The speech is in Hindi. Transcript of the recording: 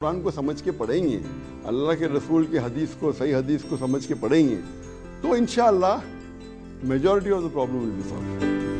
कुरान को समझ के पढ़ेंगे, अल्लाह के रसूल की हदीस को, सही हदीस को समझ के पढ़ेंगे तो in majority of the problem will be solved